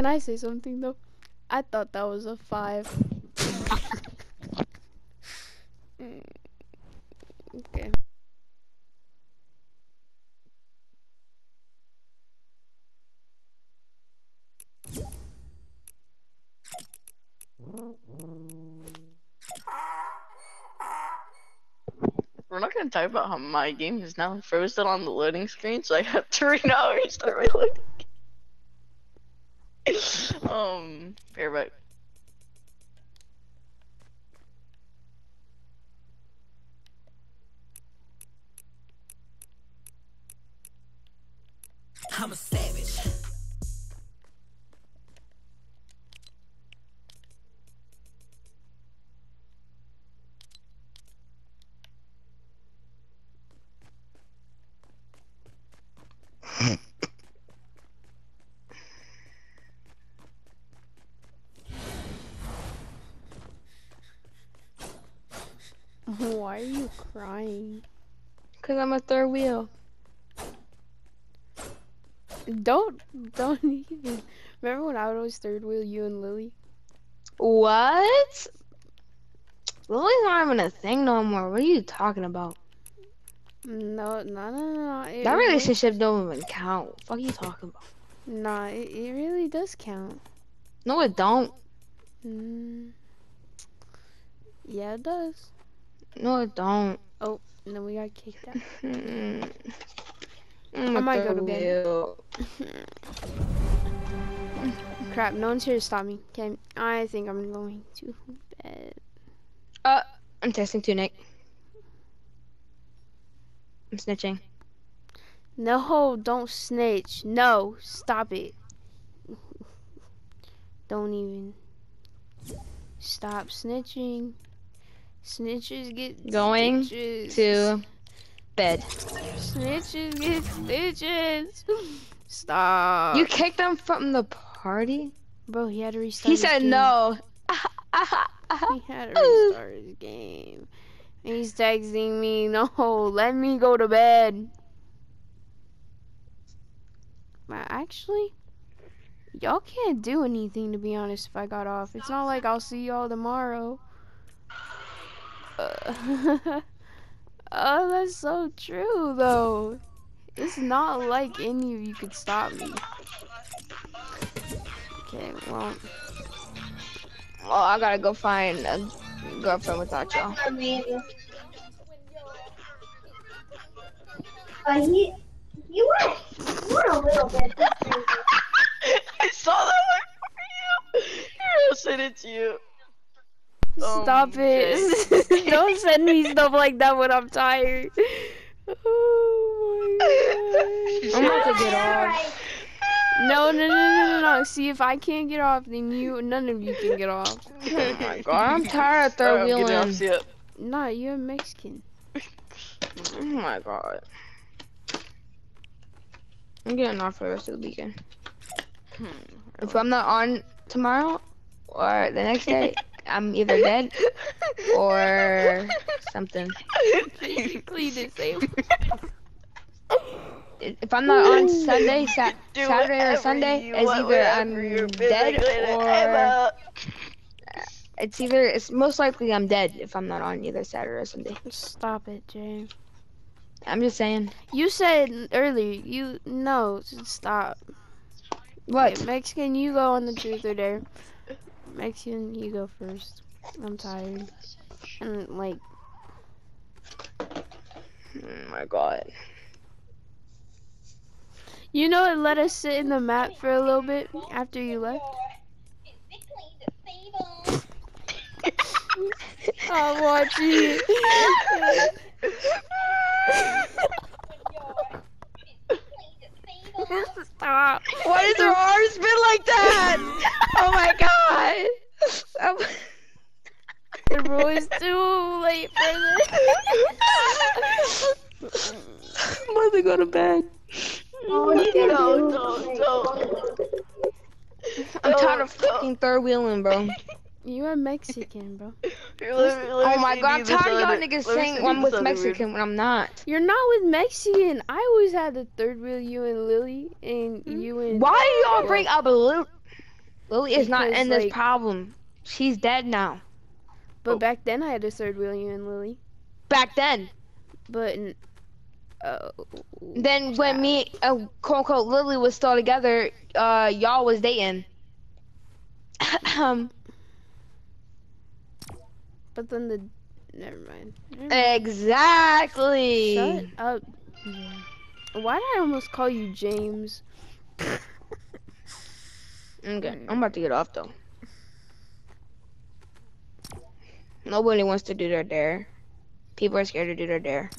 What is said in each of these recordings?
can I say something though? I thought that was a five. Okay. We're not gonna talk about how my game is now frozen on the loading screen, so I have to restart my loading. um, fair but. I'm a savage. Why are you crying? Cause I'm a third wheel. Don't don't even. Remember when I would always third wheel you and Lily? What? Lily's not even a thing no more. What are you talking about? No, no, no, no. It, That relationship don't even count. What are you talking about? Nah, it, it really does count. No, it don't. Mm. Yeah, it does. No, it don't. And then we got kicked out. I might go to bed. Crap, no one's here to stop me. Okay, I think I'm going to bed. Uh, I'm texting to Nick. I'm snitching. No, don't snitch. No, stop it. Don't even. Stop snitching. Snitches get Going stitches. To bed. Snitches get stitches. Stop. You kicked him from the party? Bro, he had to restart. He said game. no. He had to restart his game. He's texting me, no, let me go to bed. But actually, y'all can't do anything to be honest if I got off. It's not like I'll see y'all tomorrow. Uh, oh, that's so true though. It's not like any of you could stop me. Okay, well, Oh, I gotta go find a girlfriend without y'all. But he, you were, you were a little bit. crazy. I saw that one for you. Here, I'll send it to you. Um, Stop it. Don't send me stuff like that when I'm tired. Oh my god. I'm god. about to get off. No, no, no, no, no, no. See, if I can't get off, then you, none of you can get off. Oh my god, I'm tired of Alright, third I'm getting off, wheeling. see. Nah, you're Mexican. Oh my god. I'm getting off for the rest of the weekend. Hmm, If I'm not on tomorrow or the next day, I'm either dead or something. Basically the same. If I'm not on Sunday, sa- Do Saturday or Sunday, it's either I'm dead or able. it's either it's most likely I'm dead if I'm not on either Saturday or Sunday. Stop it, James. I'm just saying. You said earlier, you, no, stop. What? Okay, Mexican, you go on the truth or dare. Mexican, you go first. I'm tired. And, like, Oh my god. you know, it let us sit in the mat for a little bit after you left. I'm watching. Stop. Why does her arms been like that? oh my god. Bro, it's too late for this. I'm about to go to bed. oh, oh you can No, do don't, don't. I'm tired of Don't, don't. fucking third wheeling, bro. You are Mexican, bro. Here, let me- let Oh my god, I'm tired of y'all other- niggas saying I'm with other Mexican when I'm not. You're not with Mexican. I always had the third wheel you and Lily, and hmm? you and. Why do y'all bring up a little? Lily is not in this like- problem. She's dead now. But Oh. back then I had a third wheel, you and Lily. Back then. But oh, Then when me, uh, quote unquote, Lily was still together, uh, y'all was dating. um, but then the never mind. Never mind. exactly. Shut up. Why did I almost call you James? Okay, I'm about to get off though. Nobody wants to do their dare. People are scared to do their dare.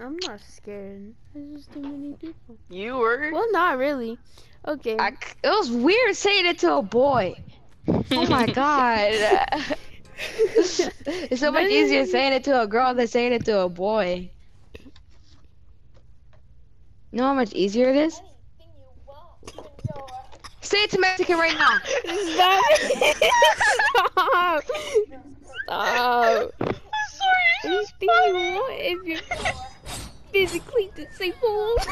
I'm not scared. There's just too many people. You were. Well, not really. Okay. I c it was weird saying it to a boy. Oh my god. it's so much easier saying it to a girl than saying it to a boy. You know how much easier it is? Say it to Mexican right now. Stop. Stop. Stop. I'm sorry. Anything you want if you're physically disabled.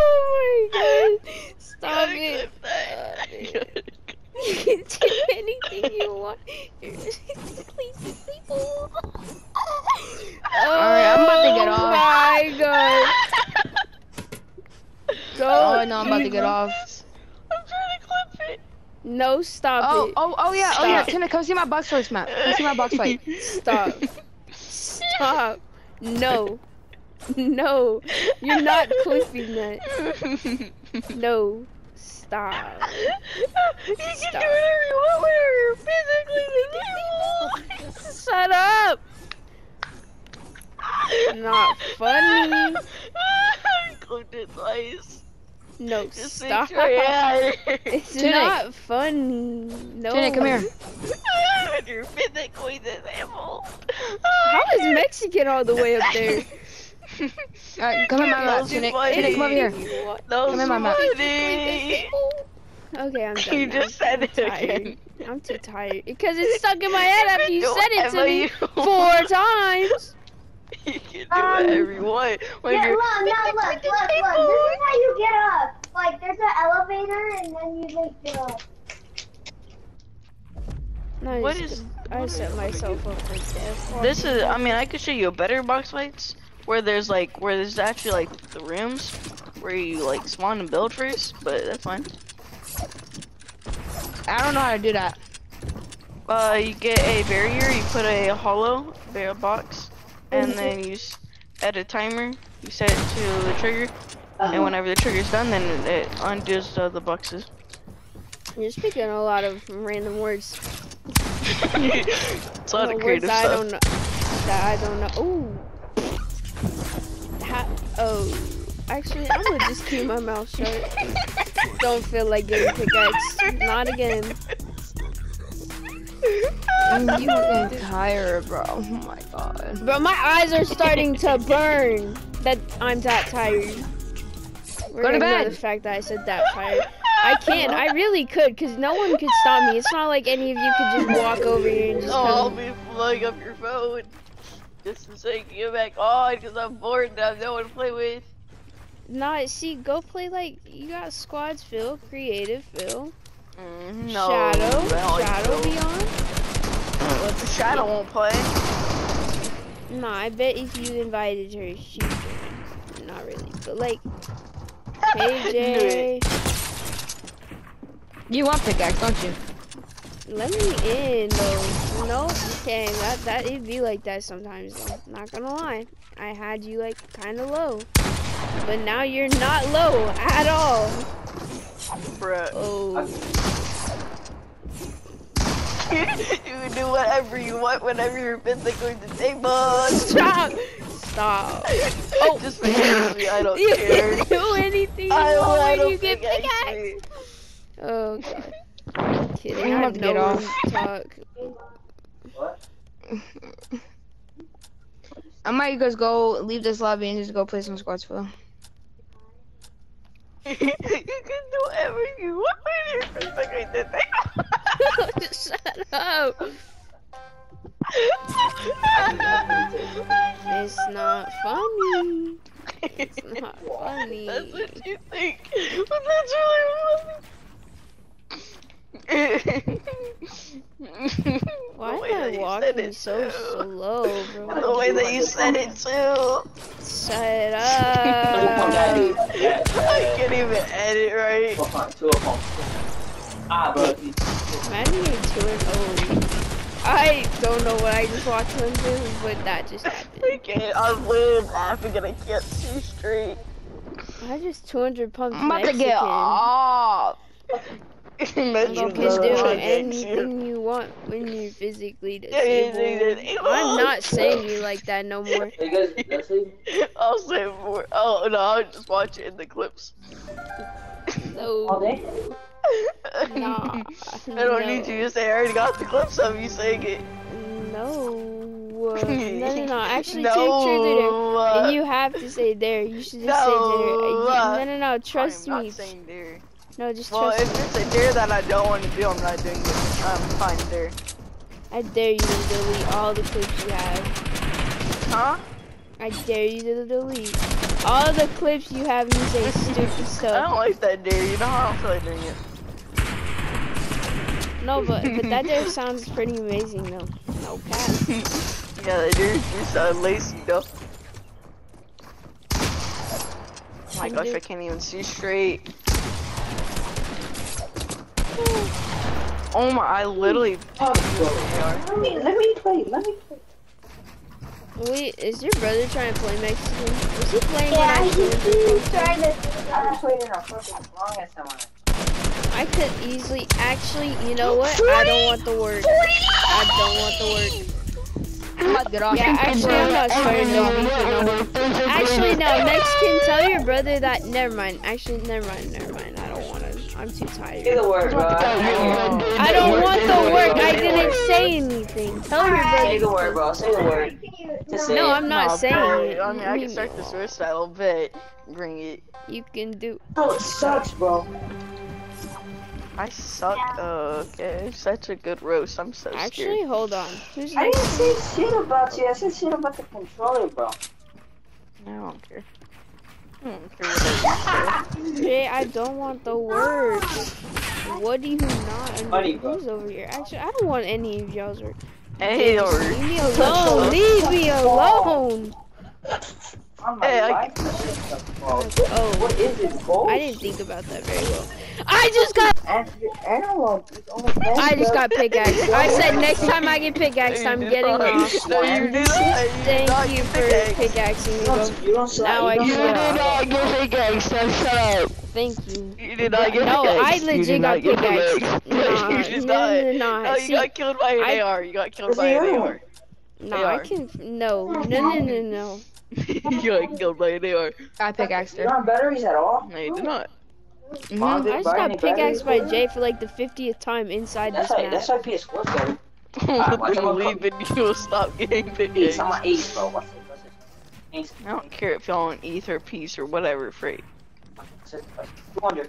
Oh my god. Stop it. Stop it. You can do anything you want. You're physically disabled. Alright, I'm about to get off. Oh my god. Go. Oh, I know I'm about to get off. I'm trying to clip it. No, stop Oh, it. oh, oh yeah, oh yeah. Stop. Tina, come see my box fight, Matt. Come see my box fight. Stop. Stop. No. No. You're not clipping that. No. Stop. you can Stop. do whatever you want whenever you're physically disabled. Shut up. Not funny. I clipped. No, Just stop. make sure yeah. It's Tunic. not funny. No. Tina, come here. you're physically disabled. How is Mexican all the way up there? Alright, come in my lap. Those Tina, funny. Tina, come over here. What? That was Come in my mouth. Okay, I'm done. You now. just said it tired. again. I'm too tired because it's stuck in my head after you said it to me you four times. You can do Um, whatever you want. When Yeah, you're look, now look, look, look. This is how you get up. Like, there's an elevator, and then you like get up. No, What it's- is- I what set is- myself up for death. This is, I mean, I could show you a better box fights where there's like, where there's actually like the rooms where you like spawn and build first, but that's fine. I don't know how to do that. Uh, you get a barrier, you put a hollow barrel box, and then you s- add a timer. You set it to the trigger, and whenever the trigger's done, then it undoes uh, the boxes. You're speaking a lot of random words. it's a lot No, of words creative that I don't know. That I don't know. Ooh. Ha- oh. Actually, I'm gonna just keep my mouth shut. Don't feel like getting pickaxe. Not again. I'm fucking tired, bro. Oh my god. Bro, my eyes are starting to burn. That I'm that tired. We're Go to gonna ignore bed. The fact that I said that tired. I can. Not I really could, cause no one could stop me. It's not like any of you could just walk over here and just. Oh, I'll be blowing up your phone just to say get back on because I'm bored and I have no one to play with. Nah, see, go play like you got squads, Phil, creative, Phil, Mm, no, Shadow, I don't like Shadow Beyond. Well, the Shadow won't play. Nah, I bet if you invited her, she would. Not really, but like, hey Jay, You want pickaxe, don't you? let me in though. No, you can't. That that it'd be like that sometimes though. Not gonna lie, I had you like kind of low, but now you're not low at all. Bruh. Oh, you can do whatever you want whenever you're physically disabled. stop, stop. Oh. Just because me, I don't you care. can do anything you I want want when to you get pickaxe pickaxe. me. Oh god. Kidding. I'm I have to no get one off. to talk. I might just go leave this lobby and just go play some squads for. you can do whatever you want when you're physically disabled. Shut up. It's not funny. It's not funny. That's what you think. But that's really funny. Why The am I you said walking it so too. slow, bro? The way that you said it too. Shut Come up. I can't even edit right. Ah, bro. Imagine you're two and oh. I don't know what I just walked into, but that just happened. I can't. I was literally laughing and I can't see straight. I just 200 pumps I'm about to Mexican. get off. Imagine You can do anything you want when you're physically Yeah, yeah, disabled. yeah, yeah. I'm not saying you like that no more. Hey guys, let's see. I'll say more. Oh no, I'll just watch it in the clips. All No, day? nah, I don't need you to say I already got the clips of you saying it. no. No, no, no. Actually, no, truth, truth, uh, there. You have to say there. You should just No, say uh, there. No, no, no. Trust I'm me. Not saying dare. No, just Well, if me. it's a dare that I don't want to do, I'm not doing it. I'm fine there. I dare you to delete all the clips you have. Huh? I dare you to delete all the clips you have me say stupid stuff. I don't like that dare. You know, how I don't feel like doing it. No, but but that dare sounds pretty amazing though. No cap. Yeah, that dare. You sound lazy though. Oh my gosh, I can't even see straight. Oh my, I literally. Bro. Let me, let me play, let me play. Wait, is your brother trying to play Mexican? Was he playing Yeah, I he's, he's trying to. I've been playing in a fucking as long as someone. I could easily, actually, you know what? I don't want the word. I don't want the word. I'm get off. Yeah, actually, I'm not starting no beef no. Actually, no, Mexican, tell your brother that. Never mind. Actually, never mind. Never mind. I'm too Say tired. the word, bro. I don't want the word. I didn't say anything. Tell your Say the brother. word, bro. Say the word. No. I'm not Nah, saying bro, it. I mean, I can start know. the switch style, but bring it. You can do. Bro, it sucks, bro. I suck. Oh, okay. Such a good roast. I'm so Actually, scared. hold on. Who's I didn't say shit about you. I said shit about the controller, bro. I don't care. I don't care what I Jay, I don't want the word. What do you not? Funny, bro. Who's over here? Actually, I don't want any of y'all's word. Hey, or Leave me alone. Leave me alone. On my Hey, I- life, this shit sucks, bro. Oh, What is it, bro? I didn't think about that very well. I just got. And your analog is only I just got pickaxe. I said next time I get pickaxe, I'm getting off. No, you did not. Thank you get for pickaxe. pickaxing me, You bro. don't, you don't Now I you don't can get pickaxe, so shut up. Thank you. You did not get No, pickaxe. I You legit got pickaxe. pickaxe. You did no, not. no, no, No, you got killed by an I- AR. You got killed by the an AR. No, I AR. can. No, no, no, no, no. you got killed by an AR. I pickaxed You her. don't have batteries at all? No, you did not. Mhm. I just got any pickaxed by? Jay for like the 50th time inside That's this why, map. that's why PS4's better. I watch him believe in you will stop getting Ace. I'm I on Ace, bro. What's it? What's it? Ace. don't care if y'all on ETH or Peace or whatever, freight. What's it? 200.